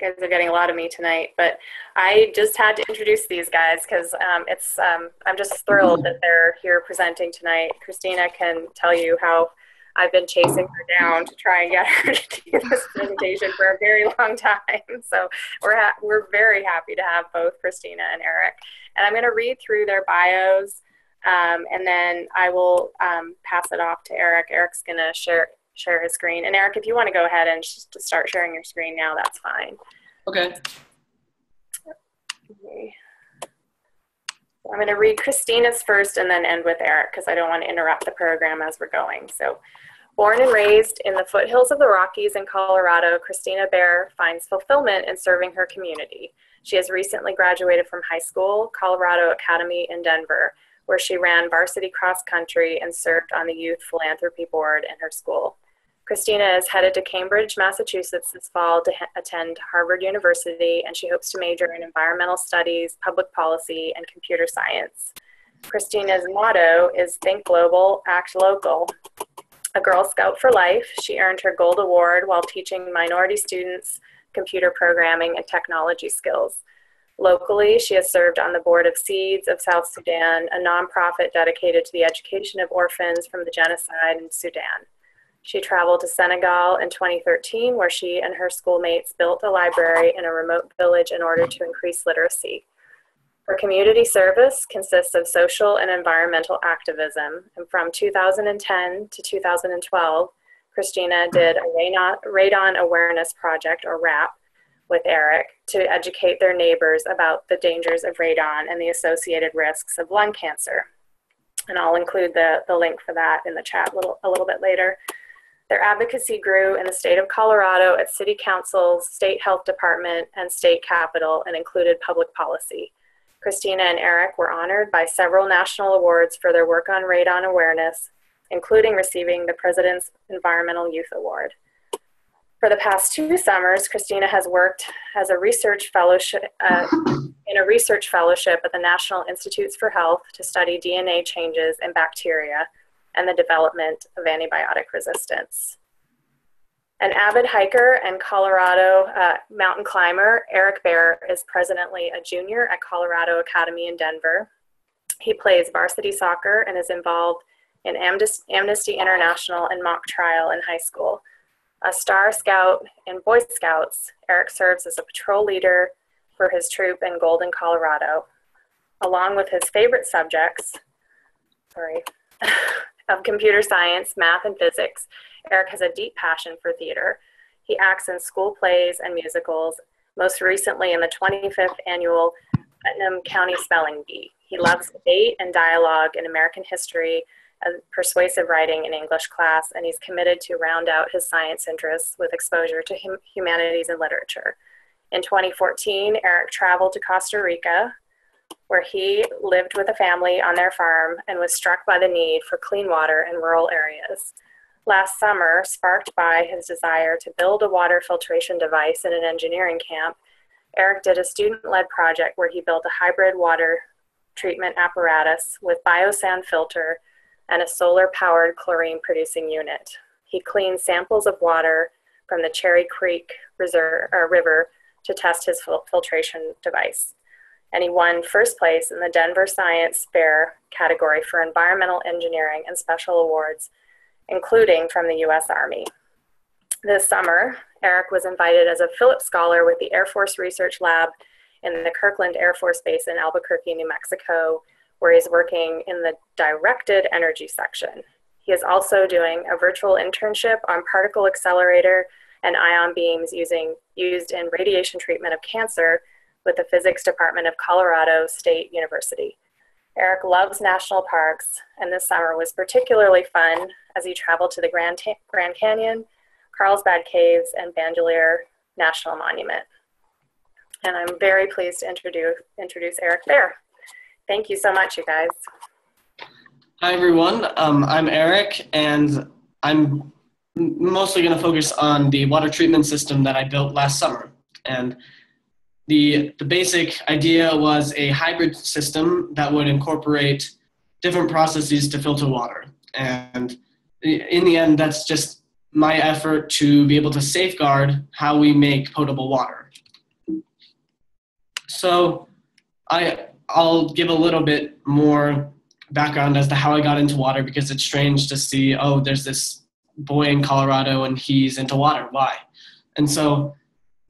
Guys are getting a lot of me tonight, but I just had to introduce these guys because um, it's um, I'm just thrilled that they're here presenting tonight. Christina can tell you how I've been chasing her down to try and get her to do this presentation for a very long time. So we're we're very happy to have both Christina and Eric, and I'm going to read through their bios. Um, and then I will um, pass it off to Eric. Eric's going to share share his screen. And Eric, if you want to go ahead and just start sharing your screen now, that's fine. Okay. okay. I'm going to read Christina's first and then end with Eric because I don't want to interrupt the program as we're going. So, born and raised in the foothills of the Rockies in Colorado, Christina Bear finds fulfillment in serving her community. She has recently graduated from high school, Colorado Academy in Denver, where she ran varsity cross country and served on the youth philanthropy board in her school. Christina is headed to Cambridge, Massachusetts this fall to ha- attend Harvard University, and she hopes to major in environmental studies, public policy, and computer science. Christina's motto is Think Global, Act Local. A Girl Scout for life, she earned her Gold Award while teaching minority students computer programming and technology skills. Locally, she has served on the board of Seeds of South Sudan, a nonprofit dedicated to the education of orphans from the genocide in Sudan. She traveled to Senegal in 2013, where she and her schoolmates built a library in a remote village in order to increase literacy. Her community service consists of social and environmental activism, and from 2010 to 2012, Christina did a Radon Awareness Project, or RAP, with Eric to educate their neighbors about the dangers of radon and the associated risks of lung cancer. And I'll include the, the link for that in the chat little, a little bit later. Their advocacy grew in the state of Colorado at city councils, state health department, and state capitol and included public policy. Christina and Eric were honored by several national awards for their work on radon awareness, including receiving the President's Environmental Youth Award. For the past two summers, Christina has worked as a research fellowship uh, in a research fellowship at the National Institutes for Health to study DNA changes in bacteria and the development of antibiotic resistance. An avid hiker and Colorado uh, mountain climber, Eric Bear is presently a junior at Colorado Academy in Denver. He plays varsity soccer and is involved in Amnesty International and mock trial in high school. A Star Scout in Boy Scouts, Eric serves as a patrol leader for his troop in Golden, Colorado. Along with his favorite subjects, sorry, of computer science, math, and physics, Eric has a deep passion for theater. He acts in school plays and musicals, most recently in the 25th annual Putnam County Spelling Bee. He loves debate and dialogue in American history and persuasive writing in English class, and he's committed to round out his science interests with exposure to hum- humanities and literature. In 2014, Eric traveled to Costa Rica where he lived with a family on their farm and was struck by the need for clean water in rural areas. Last summer, sparked by his desire to build a water filtration device in an engineering camp, Eric did a student led project where he built a hybrid water treatment apparatus with biosand filter and a solar powered chlorine producing unit. He cleaned samples of water from the Cherry Creek Reserve, River to test his filtration device and he won first place in the Denver Science Fair category for environmental engineering and special awards, including from the US Army. This summer, Eric was invited as a Phillips Scholar with the Air Force Research Lab in the Kirtland Air Force Base in Albuquerque, New Mexico, where he's working in the directed energy section. He is also doing a virtual internship on particle accelerator and ion beams using, used in radiation treatment of cancer with the physics department of Colorado State University. Eric loves national parks, and this summer was particularly fun as he traveled to the Grand, Grand Canyon, Carlsbad Caves, and Bandelier National Monument. And I'm very pleased to introduce, introduce Eric Bear. Thank you so much, you guys. Hi, everyone. Um, I'm Eric, and I'm mostly going to focus on the water treatment system that I built last summer. And the, the basic idea was a hybrid system that would incorporate different processes to filter water. And in the end, that's just my effort to be able to safeguard how we make potable water. So I, I'll give a little bit more background as to how I got into water because it's strange to see, oh, there's this boy in Colorado and he's into water. Why? And so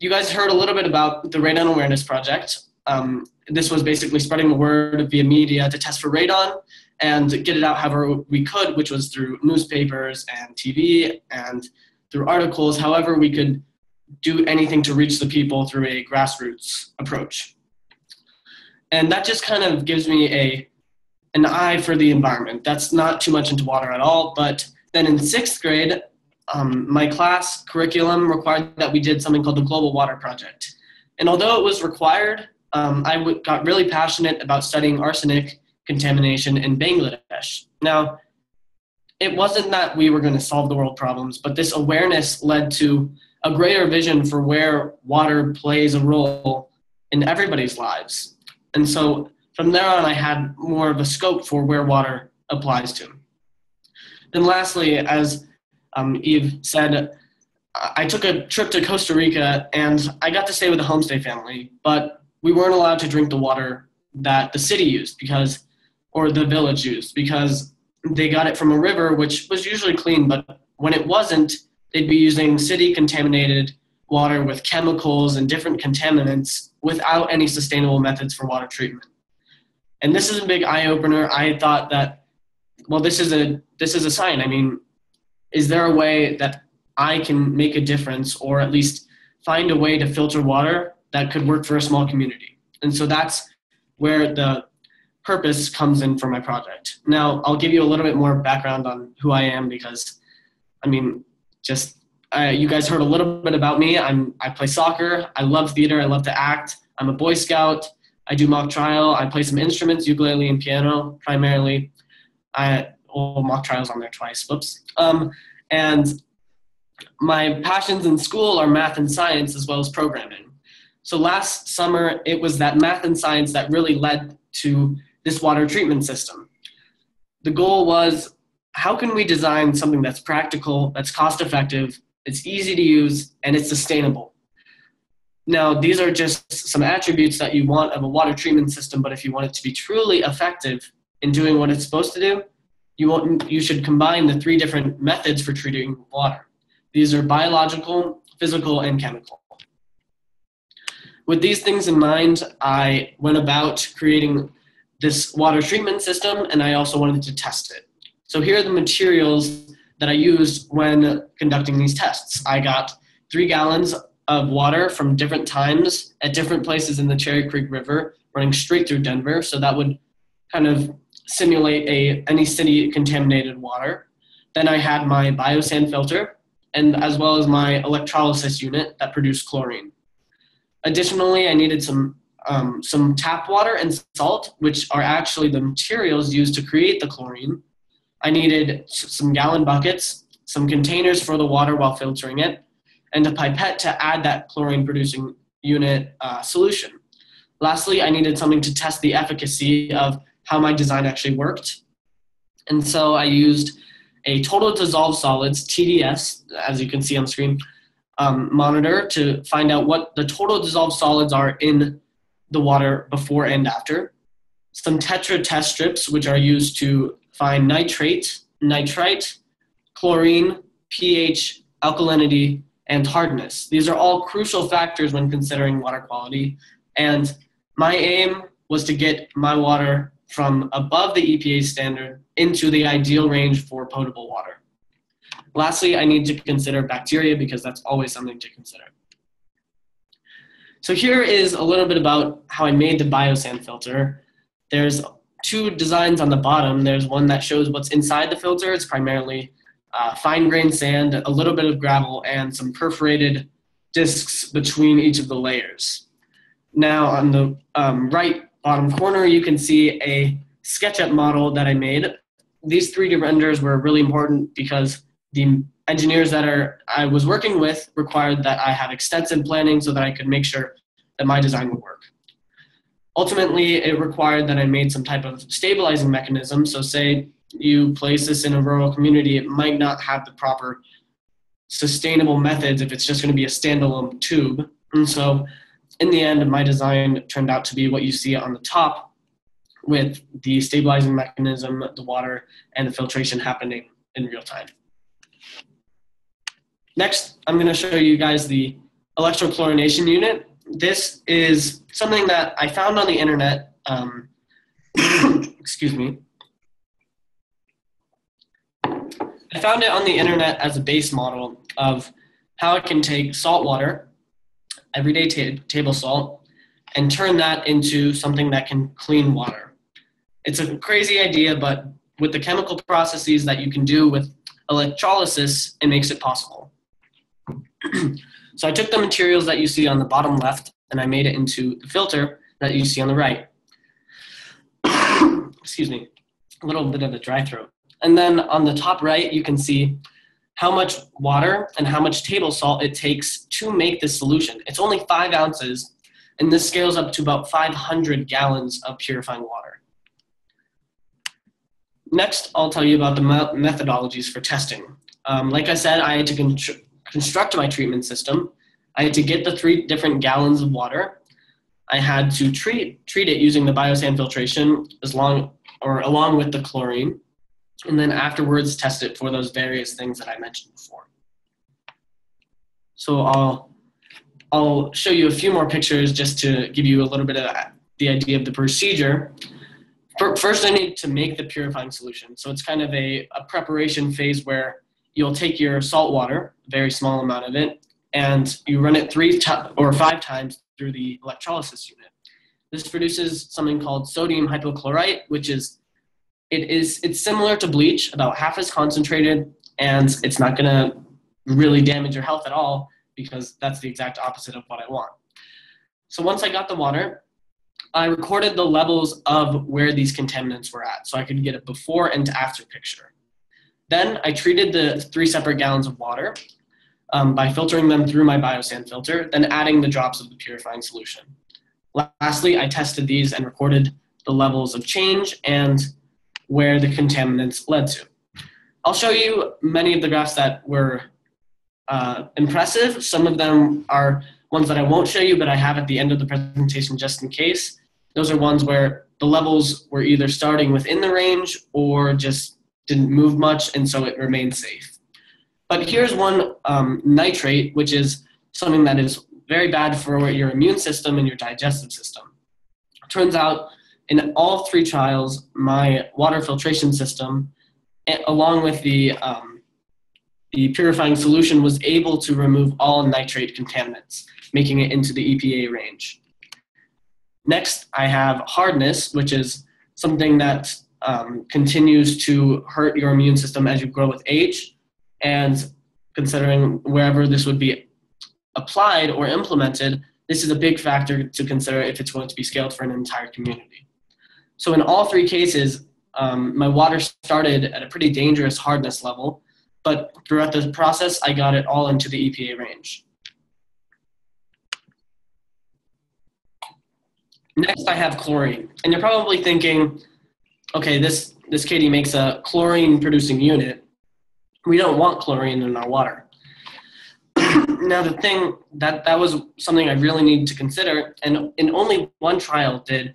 you guys heard a little bit about the Radon Awareness Project. Um, this was basically spreading the word via media to test for radon and get it out however we could, which was through newspapers and TV and through articles, however we could do anything to reach the people through a grassroots approach. And that just kind of gives me a an eye for the environment. That's not too much into water at all, but then in sixth grade, um, my class curriculum required that we did something called the Global Water Project. And although it was required, um, I w- got really passionate about studying arsenic contamination in Bangladesh. Now, it wasn't that we were going to solve the world problems, but this awareness led to a greater vision for where water plays a role in everybody's lives. And so from there on, I had more of a scope for where water applies to. Then, lastly, as um, Eve said, I took a trip to Costa Rica and I got to stay with a homestay family, but we weren't allowed to drink the water that the city used because or the village used because they got it from a river, which was usually clean, but when it wasn't, they'd be using city contaminated water with chemicals and different contaminants without any sustainable methods for water treatment. And this is a big eye opener. I thought that, well, this is a this is a sign. I mean, is there a way that I can make a difference, or at least find a way to filter water that could work for a small community? And so that's where the purpose comes in for my project. Now, I'll give you a little bit more background on who I am because, I mean, just uh, you guys heard a little bit about me. I'm I play soccer. I love theater. I love to act. I'm a Boy Scout. I do mock trial. I play some instruments, ukulele and piano primarily. I oh mock trials on there twice. Whoops. Um, and my passions in school are math and science as well as programming. So last summer, it was that math and science that really led to this water treatment system. The goal was how can we design something that's practical, that's cost effective, it's easy to use, and it's sustainable? Now, these are just some attributes that you want of a water treatment system, but if you want it to be truly effective in doing what it's supposed to do, you, want, you should combine the three different methods for treating water. These are biological, physical, and chemical. With these things in mind, I went about creating this water treatment system, and I also wanted to test it. So here are the materials that I used when conducting these tests. I got three gallons of water from different times at different places in the Cherry Creek River, running straight through Denver. So that would kind of simulate a any city contaminated water. Then I had my biosand filter, and as well as my electrolysis unit that produced chlorine. Additionally, I needed some um, some tap water and salt, which are actually the materials used to create the chlorine. I needed some gallon buckets, some containers for the water while filtering it, and a pipette to add that chlorine producing unit uh, solution. Lastly, I needed something to test the efficacy of how my design actually worked. And so I used a total dissolved solids, TDS, as you can see on the screen, um, monitor to find out what the total dissolved solids are in the water before and after. Some tetra test strips, which are used to find nitrate, nitrite, chlorine, pH, alkalinity, and hardness. These are all crucial factors when considering water quality. And my aim was to get my water from above the EPA standard into the ideal range for potable water. Lastly, I need to consider bacteria because that's always something to consider. So here is a little bit about how I made the biosand filter. There's two designs on the bottom. There's one that shows what's inside the filter. It's primarily uh, fine grained sand, a little bit of gravel, and some perforated discs between each of the layers. Now on the um, right bottom corner, you can see a SketchUp model that I made. These 3D renders were really important because the engineers that are I was working with required that I have extensive planning so that I could make sure that my design would work. Ultimately, it required that I made some type of stabilizing mechanism. So say you place this in a rural community, it might not have the proper sustainable methods if it's just going to be a standalone tube. And so in the end, my design turned out to be what you see on the top with the stabilizing mechanism, the water, and the filtration happening in real time. Next, I'm going to show you guys the electrochlorination unit. This is something that I found on the internet. Um, excuse me. I found it on the internet as a base model of how it can take salt water, everyday ta table salt, and turn that into something that can clean water. It's a crazy idea, but with the chemical processes that you can do with electrolysis, it makes it possible. so I took the materials that you see on the bottom left and I made it into the filter that you see on the right. Excuse me, a little bit of a dry throat. And then on the top right, you can see how much water and how much table salt it takes to make this solution. It's only five ounces, and this scales up to about 500 gallons of purifying water. Next, I'll tell you about the methodologies for testing. Um, like I said, I had to con construct my treatment system. I had to get the three different gallons of water. I had to treat, treat it using the biosand filtration as long, or along with the chlorine and then afterwards test it for those various things that I mentioned before. So I'll, I'll show you a few more pictures just to give you a little bit of the idea of the procedure. First, I need to make the purifying solution. So it's kind of a, a preparation phase where you'll take your salt water, a very small amount of it, and you run it three or five times through the electrolysis unit. This produces something called sodium hypochlorite, which is it is it's similar to bleach, about half as concentrated, and it's not going to really damage your health at all because that's the exact opposite of what I want. So once I got the water, I recorded the levels of where these contaminants were at so I could get a before and after picture. Then I treated the three separate gallons of water um, by filtering them through my biosand filter, then adding the drops of the purifying solution. Lastly, I tested these and recorded the levels of change and where the contaminants led to. I'll show you many of the graphs that were uh, impressive. Some of them are ones that I won't show you, but I have at the end of the presentation just in case. Those are ones where the levels were either starting within the range or just didn't move much, and so it remained safe. But here's one um, nitrate, which is something that is very bad for your immune system and your digestive system. Turns out in all three trials, my water filtration system, along with the, um, the purifying solution, was able to remove all nitrate contaminants, making it into the EPA range. Next, I have hardness, which is something that um, continues to hurt your immune system as you grow with age. And considering wherever this would be applied or implemented, this is a big factor to consider if it's going to be scaled for an entire community. So in all three cases, um, my water started at a pretty dangerous hardness level, but throughout the process, I got it all into the EPA range. Next, I have chlorine. And you're probably thinking, okay, this, this Katie makes a chlorine producing unit. We don't want chlorine in our water. now, the thing that that was something I really needed to consider, and in only one trial did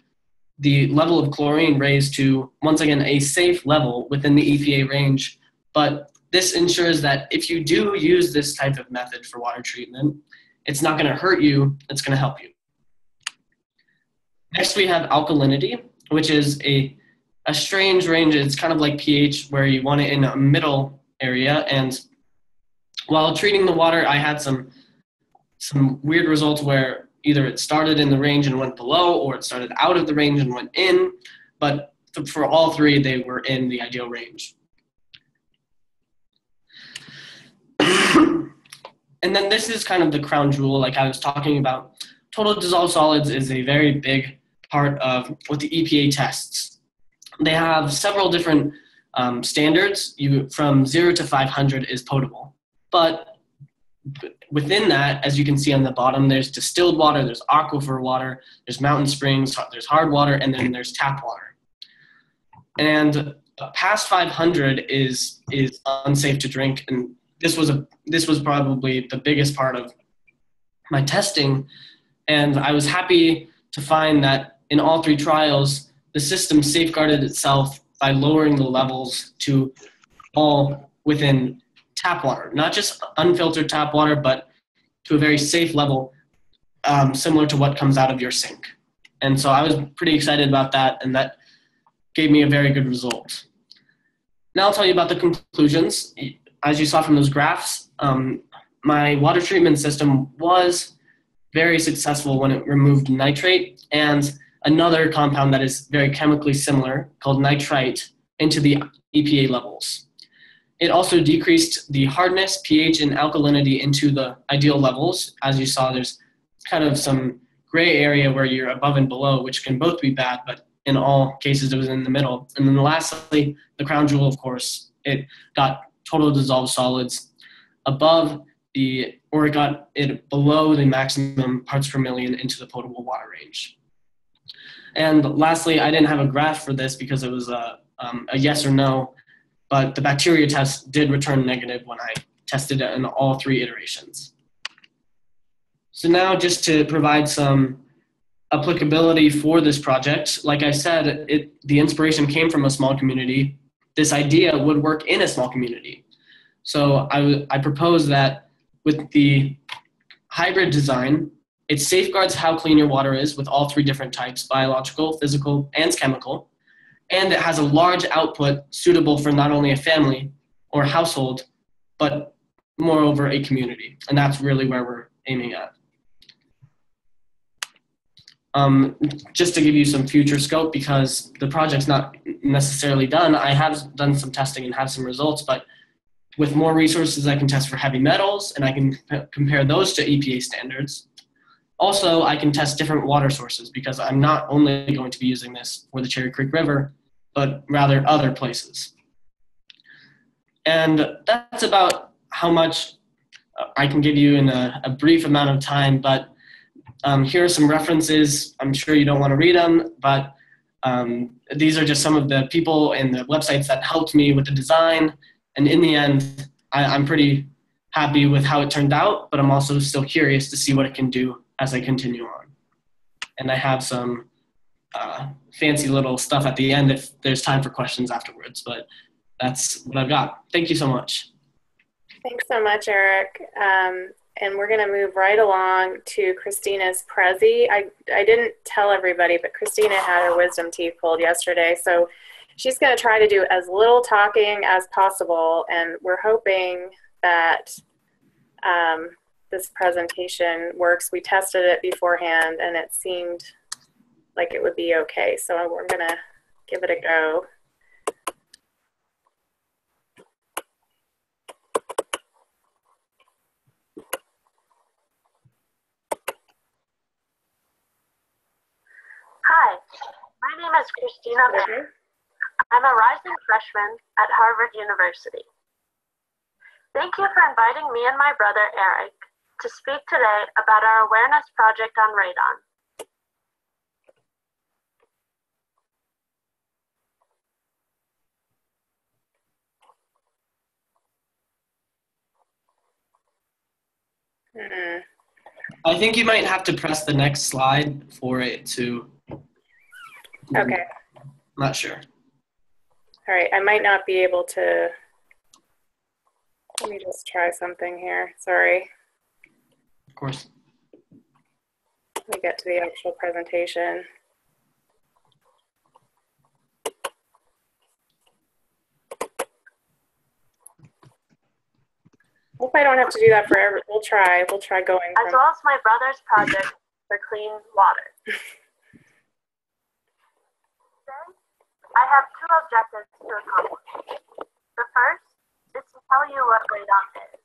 the level of chlorine raised to, once again, a safe level within the EPA range. But this ensures that if you do use this type of method for water treatment, it's not going to hurt you, it's going to help you. Next, we have alkalinity, which is a, a strange range. It's kind of like pH, where you want it in a middle area. And while treating the water, I had some, some weird results where either it started in the range and went below or it started out of the range and went in but for all three they were in the ideal range. And then this is kind of the crown jewel like i was talking about. Total dissolved solids is a very big part of what the epa tests. They have several different um, standards. You from 0 to 500 is potable. But within that, as you can see on the bottom, there's distilled water, there's aquifer water, there's mountain springs, there's hard water, and then there's tap water. And past 500 is is unsafe to drink, and this was a this was probably the biggest part of my testing, and I was happy to find that in all three trials, the system safeguarded itself by lowering the levels to all within tap water, not just unfiltered tap water, but to a very safe level, um, similar to what comes out of your sink. And so I was pretty excited about that, and that gave me a very good result. Now I'll tell you about the conclusions. As you saw from those graphs, um, my water treatment system was very successful when it removed nitrate and another compound that is very chemically similar called nitrite into the EPA levels. It also decreased the hardness, pH, and alkalinity into the ideal levels. As you saw, there's kind of some gray area where you're above and below, which can both be bad, but in all cases, it was in the middle. And then lastly, the crown jewel, of course, it got total dissolved solids above the, or it got it below the maximum parts per million into the potable water range. And lastly, I didn't have a graph for this because it was a, um, a yes or no, but the bacteria test did return negative when I tested it in all three iterations. So now just to provide some applicability for this project, like I said, it, the inspiration came from a small community. This idea would work in a small community. So I, I propose that with the hybrid design, it safeguards how clean your water is with all three different types, biological, physical, and chemical. And it has a large output suitable for not only a family or household, but moreover a community. And that's really where we're aiming at. Um, just to give you some future scope, because the project's not necessarily done, I have done some testing and have some results, but with more resources, I can test for heavy metals and I can compare those to EPA standards. Also, I can test different water sources because I'm not only going to be using this for the Cherry Creek River, but rather other places. And that's about how much I can give you in a, a brief amount of time, but um, here are some references. I'm sure you don't want to read them, but um, these are just some of the people and the websites that helped me with the design. And in the end, I, I'm pretty happy with how it turned out, but I'm also still curious to see what it can do as I continue on. And I have some uh, fancy little stuff at the end if there's time for questions afterwards, but that's what I've got. Thank you so much. Thanks so much, Eric. Um, and we're going to move right along to Christina's Prezi. I, I didn't tell everybody, but Christina had her wisdom teeth pulled yesterday. So she's going to try to do as little talking as possible. And we're hoping that um, this presentation works. We tested it beforehand and it seemed like it would be okay. So we're going to give it a go. Hi, my name is Christina Bear. I'm a rising freshman at Harvard University. Thank you for inviting me and my brother Eric to speak today about our awareness project on radon. I think you might have to press the next slide for it to. Okay. Not sure. All right. I might not be able to. Let me just try something here. Sorry. Of course. Let me get to the actual presentation. Hope I don't have to do that forever. We'll try. We'll try going as from. well as my brother's project for clean water. Today, I have two objectives to accomplish. The first is to tell you what radon is,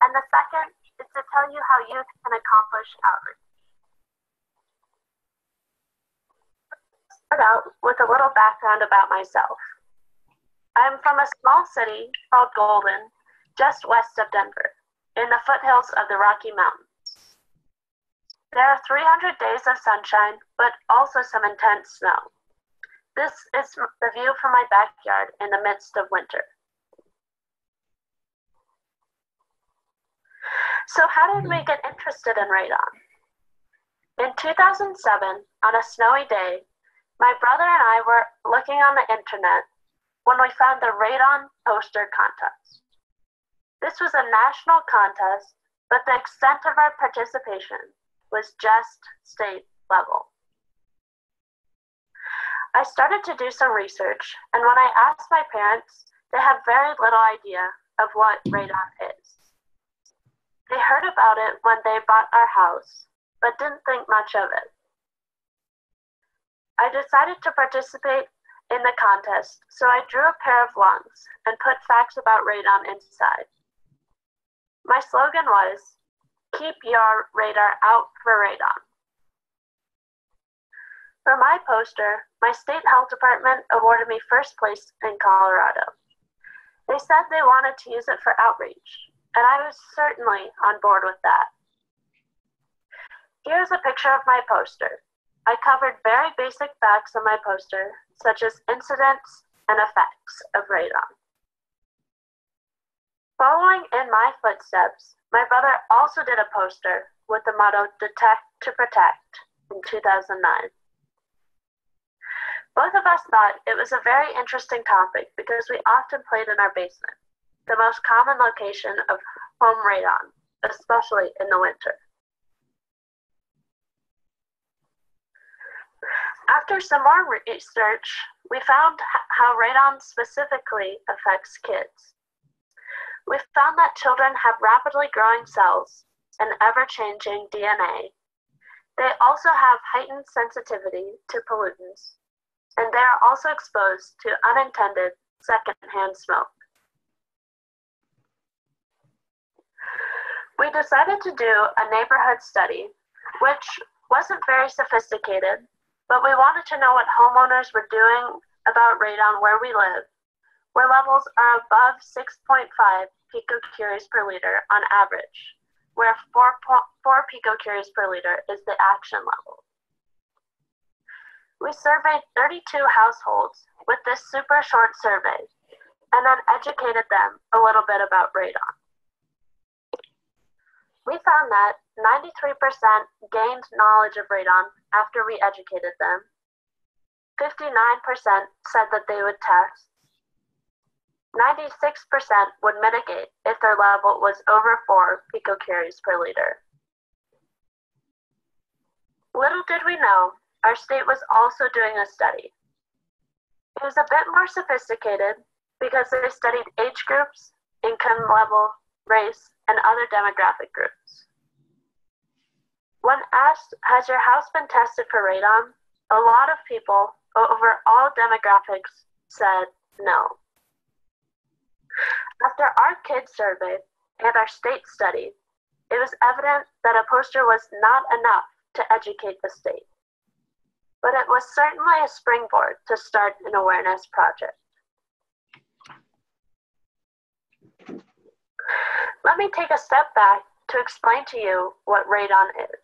and the second is to tell you how youth can accomplish outreach. Start out with a little background about myself. I'm from a small city called Golden, just west of Denver, in the foothills of the Rocky Mountains. There are 300 days of sunshine, but also some intense snow. This is the view from my backyard in the midst of winter. So, how did we get interested in radon? In 2007, on a snowy day, my brother and I were looking on the internet when we found the Radon Poster Contest. This was a national contest, but the extent of our participation was just state level. I started to do some research, and when I asked my parents, they had very little idea of what radon is. They heard about it when they bought our house, but didn't think much of it. I decided to participate in the contest, so I drew a pair of lungs and put facts about radon inside. My slogan was, Keep your radar out for radon. For my poster, my state health department awarded me first place in Colorado. They said they wanted to use it for outreach, and I was certainly on board with that. Here's a picture of my poster. I covered very basic facts on my poster, such as incidents and effects of radon. Following in my footsteps, my brother also did a poster with the motto Detect to Protect in 2009. Both of us thought it was a very interesting topic because we often played in our basement, the most common location of home radon, especially in the winter. After some more research, we found how radon specifically affects kids. We found that children have rapidly growing cells and ever changing DNA. They also have heightened sensitivity to pollutants and they are also exposed to unintended secondhand smoke. We decided to do a neighborhood study, which wasn't very sophisticated, but we wanted to know what homeowners were doing about radon where we live, where levels are above 6.5 picocuries per liter on average, where 4, 4 picocuries per liter is the action level. We surveyed 32 households with this super short survey and then educated them a little bit about radon. We found that 93% gained knowledge of radon after we educated them. 59% said that they would test. 96% would mitigate if their level was over 4 picocuries per liter. Little did we know our state was also doing a study. It was a bit more sophisticated because they studied age groups, income level, race, and other demographic groups. When asked, Has your house been tested for radon? a lot of people over all demographics said no. After our kids survey and our state study, it was evident that a poster was not enough to educate the state but it was certainly a springboard to start an awareness project. Let me take a step back to explain to you what radon is.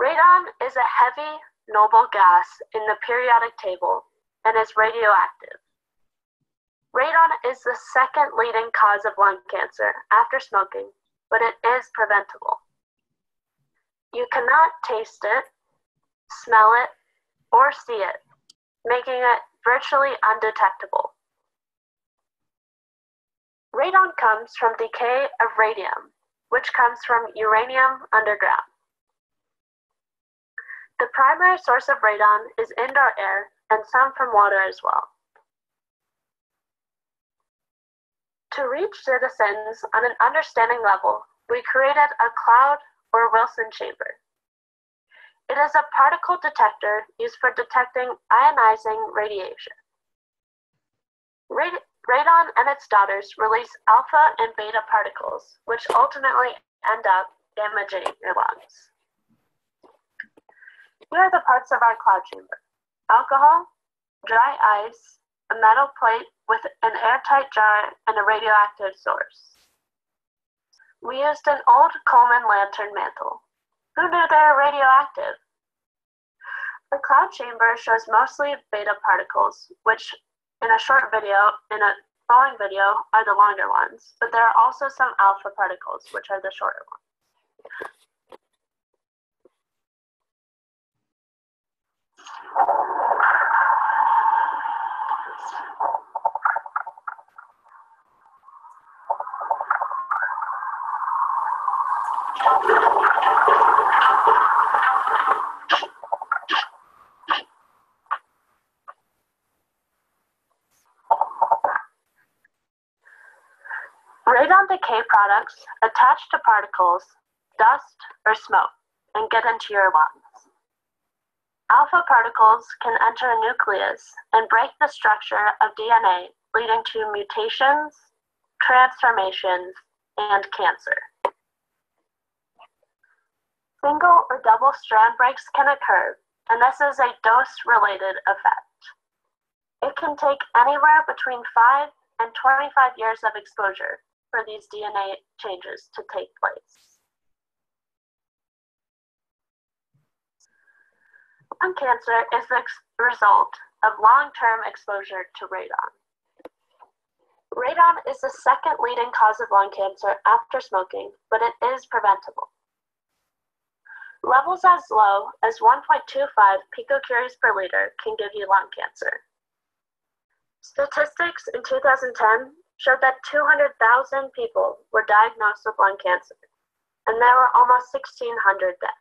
Radon is a heavy, noble gas in the periodic table and is radioactive. Radon is the second leading cause of lung cancer after smoking, but it is preventable. You cannot taste it, smell it, or see it, making it virtually undetectable. Radon comes from decay of radium, which comes from uranium underground. The primary source of radon is indoor air and some from water as well. To reach citizens on an understanding level, we created a cloud or Wilson chamber. It is a particle detector used for detecting ionizing radiation. radon and its daughters release alpha and beta particles, which ultimately end up damaging your lungs. Here are the parts of our cloud chamber. Alcohol, dry ice, a metal plate with an airtight jar, and a radioactive source. We used an old Coleman lantern mantle. Who knew they were radioactive? The cloud chamber shows mostly beta particles, which in a short video in a following video are the longer ones, but there are also some alpha particles, which are the shorter ones. Radon decay products attach to particles, dust, or smoke and get into your lungs. Alpha particles can enter a nucleus and break the structure of DNA, leading to mutations, transformations, and cancer. Single or double strand breaks can occur, and this is a dose related effect. It can take anywhere between 5 and 25 years of exposure for these DNA changes to take place. Lung cancer is the result of long-term exposure to radon. Radon is the second leading cause of lung cancer after smoking, but it is preventable. Levels as low as 1.25 picocuries per liter can give you lung cancer. Statistics in 2010 showed that 200,000 people were diagnosed with lung cancer, and there were almost 1,600 deaths.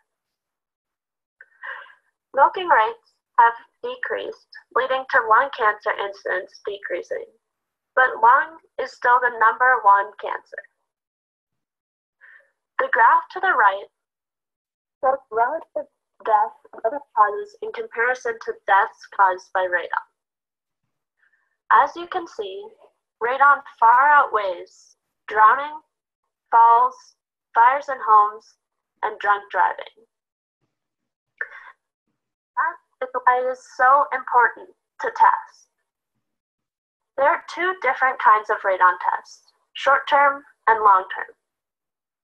Smoking rates have decreased, leading to lung cancer incidence decreasing, but lung is still the number one cancer. The graph to the right shows relative death and other causes in comparison to deaths caused by radon. As you can see, radon far outweighs drowning, falls, fires in homes, and drunk driving. That is why it is so important to test. There are two different kinds of radon tests, short-term and long-term.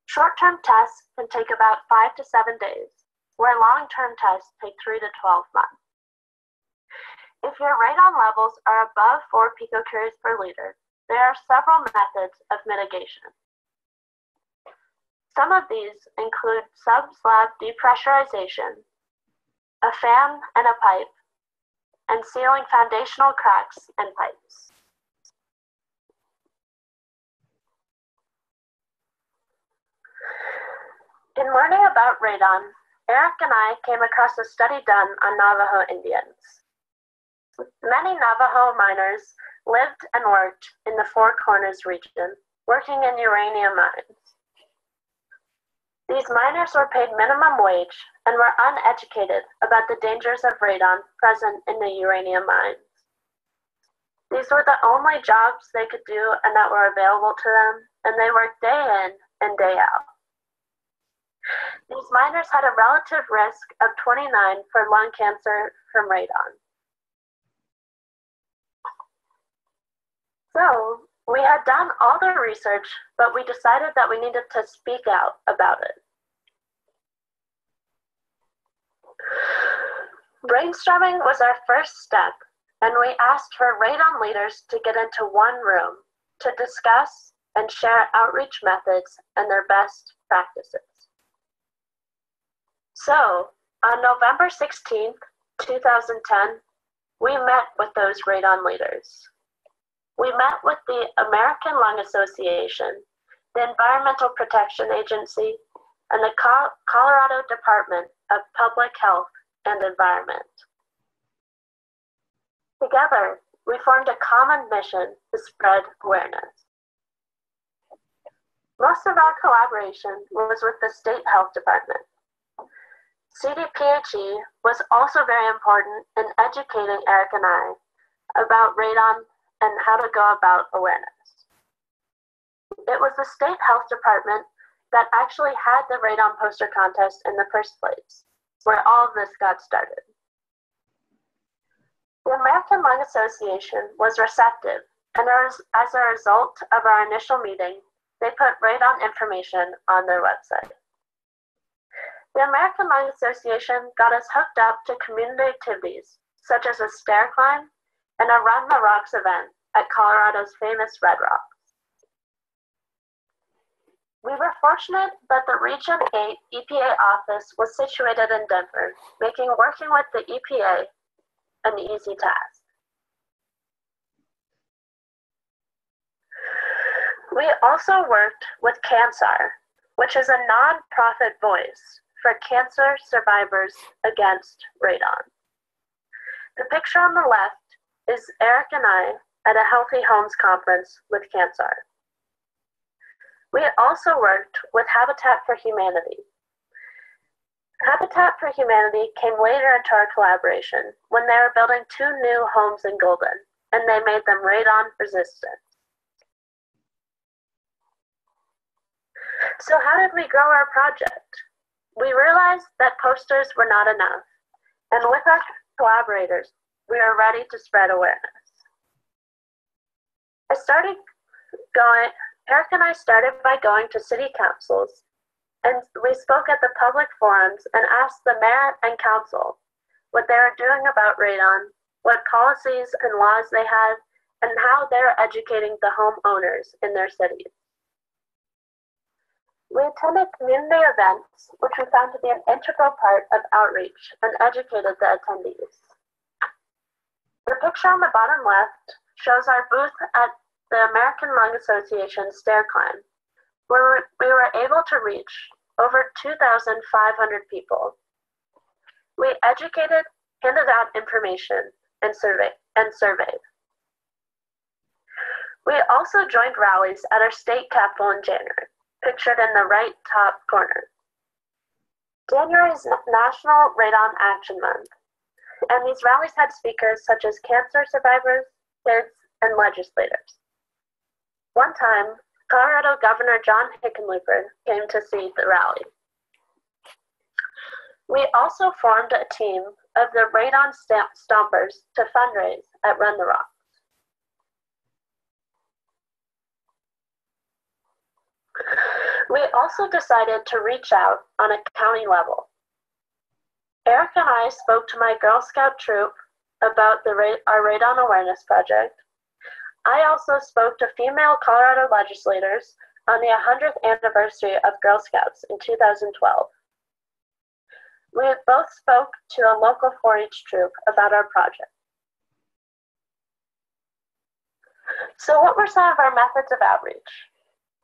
Short-term tests can take about five to seven days, where long-term tests take three to 12 months. If your radon levels are above 4 picocuries per liter, there are several methods of mitigation. Some of these include sub-slab depressurization, a fan and a pipe, and sealing foundational cracks and pipes. In learning about radon, Eric and I came across a study done on Navajo Indians. Many Navajo miners lived and worked in the Four Corners region, working in uranium mines. These miners were paid minimum wage and were uneducated about the dangers of radon present in the uranium mines. These were the only jobs they could do and that were available to them, and they worked day in and day out. These miners had a relative risk of 29 for lung cancer from radon. So we had done all the research, but we decided that we needed to speak out about it. Brainstorming was our first step, and we asked for radon leaders to get into one room to discuss and share outreach methods and their best practices. So, on November 16th, 2010, we met with those radon leaders. We met with the American Lung Association, the Environmental Protection Agency, and the Colorado Department of Public Health and Environment. Together, we formed a common mission to spread awareness. Most of our collaboration was with the State Health Department. CDPHE was also very important in educating Eric and I about radon and how to go about awareness. It was the state health department that actually had the radon poster contest in the first place, where all of this got started. The American Lung Association was receptive, and as a result of our initial meeting, they put radon information on their website. The American Lung Association got us hooked up to community activities, such as a stair climb and a Run the Rocks event at Colorado's famous Red Rocks. We were fortunate that the Region 8 EPA office was situated in Denver, making working with the EPA an easy task. We also worked with CANSAR, which is a nonprofit voice for cancer survivors against radon. The picture on the left is Eric and I at a Healthy Homes conference with CANSAR. We also worked with Habitat for Humanity. Habitat for Humanity came later into our collaboration when they were building two new homes in Golden, and they made them radon resistant. So how did we grow our project? We realized that posters were not enough, and with our collaborators, we are ready to spread awareness. I started going, Eric and I started by going to city councils and we spoke at the public forums and asked the mayor and council what they are doing about radon, what policies and laws they had, and how they're educating the homeowners in their cities. We attended community events, which we found to be an integral part of outreach, and educated the attendees. The picture on the bottom left shows our booth at the American Lung Association stair climb, where we were able to reach over 2,500 people. We educated, handed out information, and, survey, and surveyed. We also joined rallies at our state capitol in January, pictured in the right top corner. January is National Radon Action Month, and these rallies had speakers such as cancer survivors, kids, and legislators. One time, Colorado Governor John Hickenlooper came to see the rally. We also formed a team of the Radon Stamp Stompers to fundraise at Run the Rocks. We also decided to reach out on a county level Eric and I spoke to my Girl Scout troop about the our Radon Awareness Project. I also spoke to female Colorado legislators on the 100th anniversary of Girl Scouts in 2012. We both spoke to a local 4-H troop about our project. So what were some of our methods of outreach?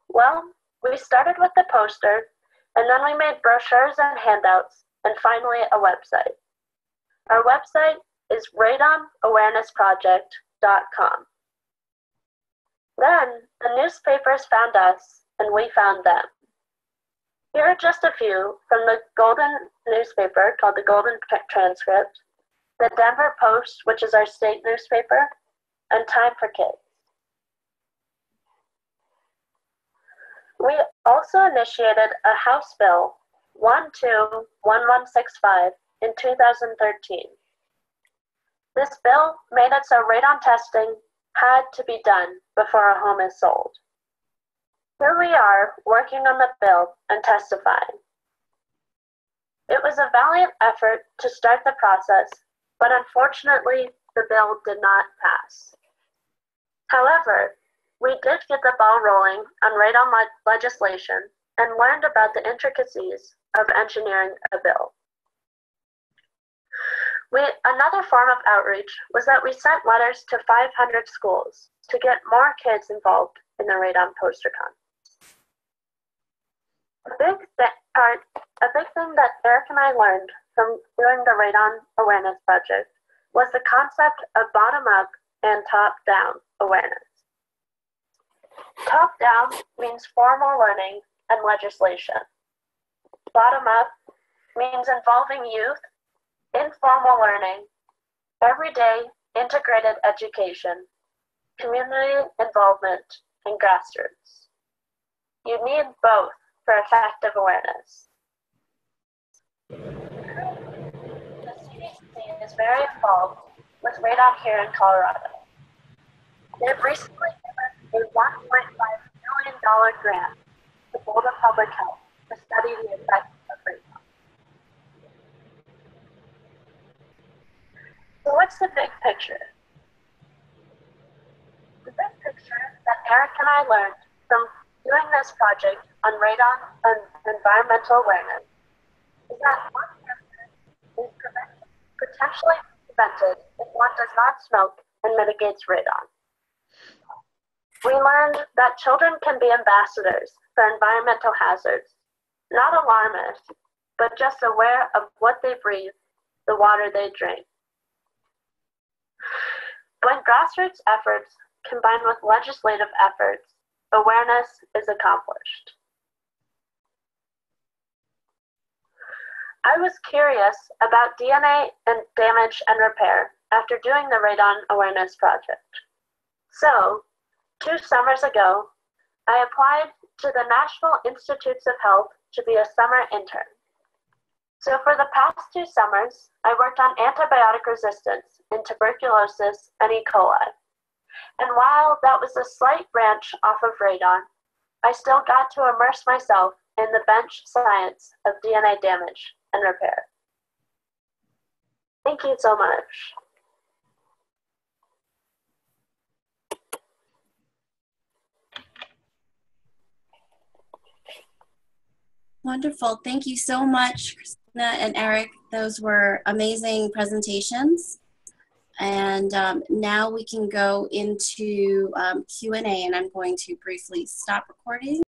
Well, we started with the poster, and then we made brochures and handouts and finally, a website. Our website is radonawarenessproject.com. Then the newspapers found us and we found them. Here are just a few from the Golden newspaper called the Golden Transcript, the Denver Post, which is our state newspaper, and Time for Kids. We also initiated a House bill 121165 in 2013. This bill made it so radon testing had to be done before a home is sold. Here we are working on the bill and testifying. It was a valiant effort to start the process, but unfortunately, the bill did not pass. However, we did get the ball rolling on radon legislation and learned about the intricacies of engineering a bill. We, another form of outreach was that we sent letters to 500 schools to get more kids involved in the Radon PosterCon. A big, th- part, a big thing that Eric and I learned from doing the Radon Awareness Project was the concept of bottom-up and top-down awareness. Top-down means formal learning and legislation. Bottom up means involving youth, informal learning, everyday integrated education, community involvement, and grassroots. You need both for effective awareness. The CDC is very involved with radon here in Colorado. They've recently given a $1.5 million grant to Boulder Public Health to study the effects of radon. So what's the big picture? The big picture that Eric and I learned from doing this project on radon and environmental awareness is that one cancer is prevented, potentially prevented if one does not smoke and mitigates radon. We learned that children can be ambassadors for environmental hazards, not alarmists, but just aware of what they breathe, the water they drink. When grassroots efforts combine with legislative efforts, awareness is accomplished. I was curious about DNA and damage and repair after doing the Radon Awareness Project. So, two summers ago, I applied to the National Institutes of Health to be a summer intern. So, for the past two summers, I worked on antibiotic resistance in tuberculosis and E. coli. And while that was a slight branch off of radon, I still got to immerse myself in the bench science of DNA damage and repair. Thank you so much. Wonderful. Thank you so much, Christina and Eric. Those were amazing presentations. And um, now we can go into um, Q&A and I'm going to briefly stop recording.